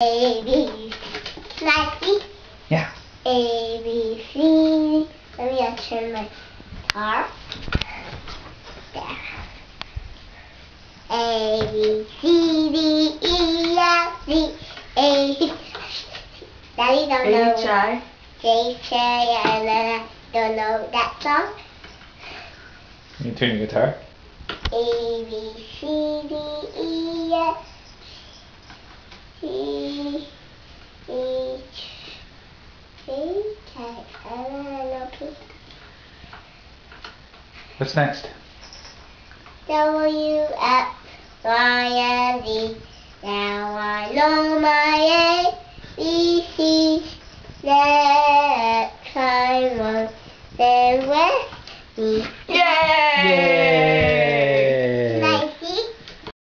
A B Nike Yeah. A B C Let me turn my guitar. There. A B C D E F G A Daddy don't know H I. J K and then I don't know that song. You tune your guitar. A B C D E What's next? W F Y N E. Now I know my A B C. Next time on the with me. Yay! Yay.